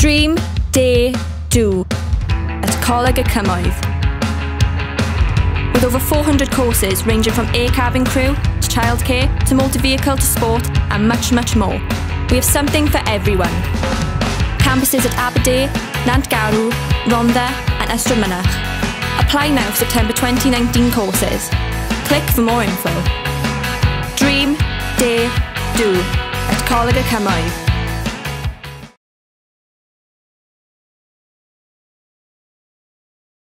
Dream, Dare, Do at Coleg y Cymoedd. With over 400 courses ranging from air cabin crew to childcare to motor vehicle to sport and much, much more. We have something for everyone. Campuses at Aberdare, Nantgarw, Rhondda and Ystrad Apply now for September 2019 courses. Click for more info. Dream, Dare, Do at Coleg y Cymoedd.